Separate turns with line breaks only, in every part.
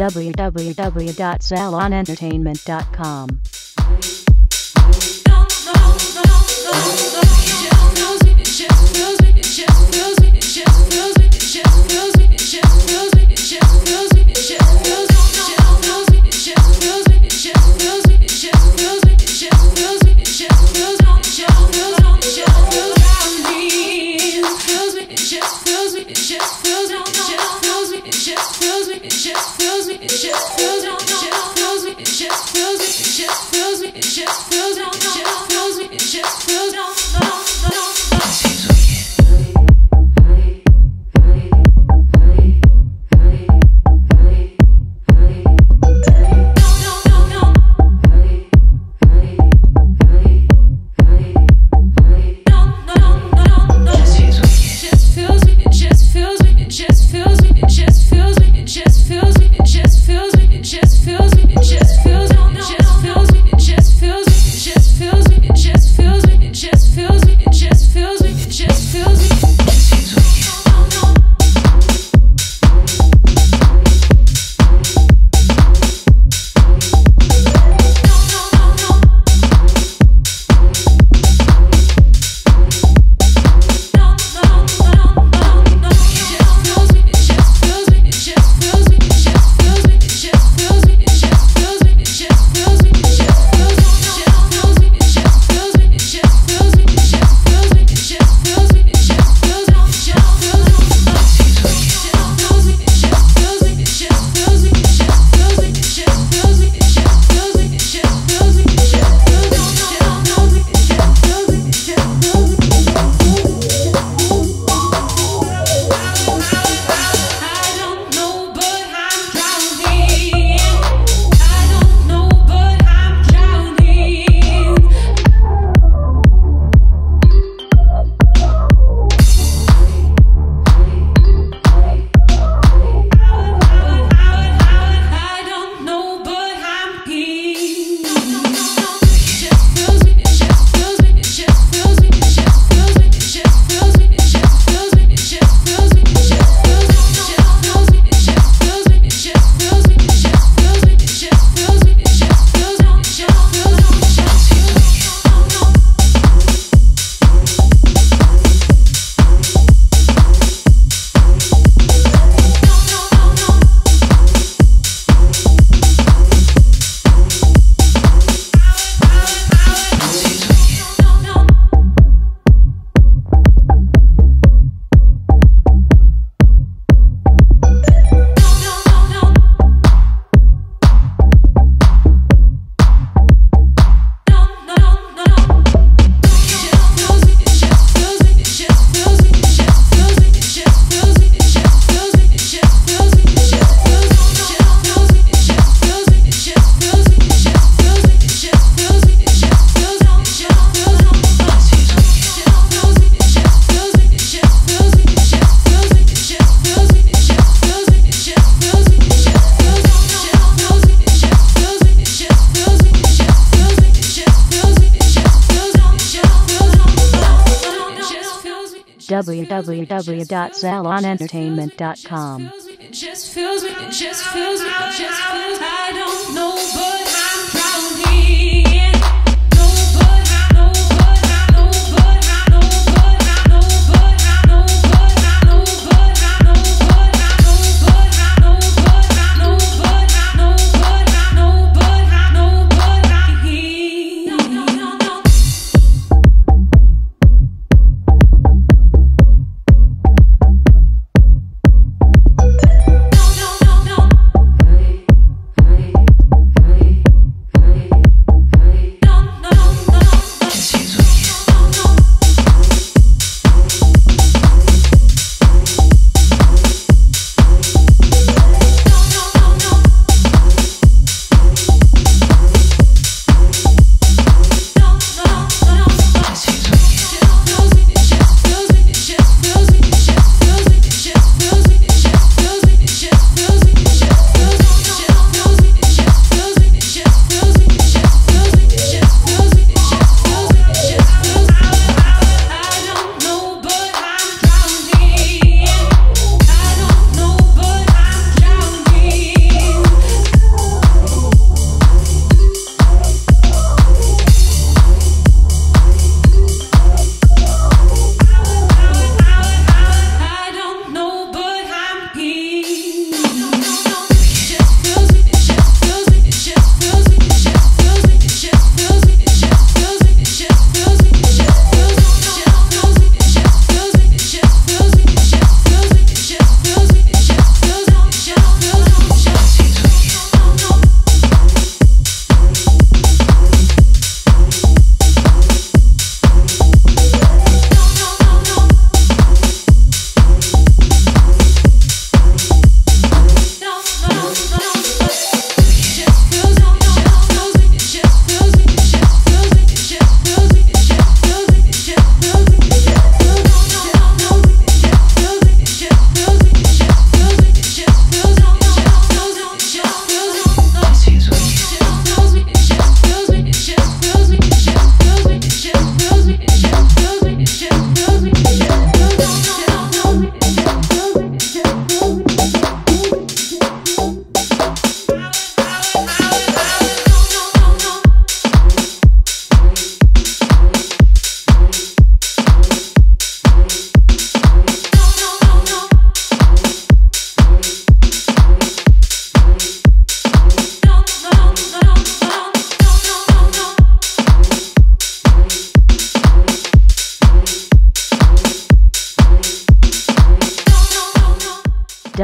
www.salonentertainment.com.
me, it just feels me.
www.salonentertainment.com.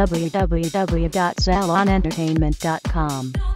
www.salonentertainment.com.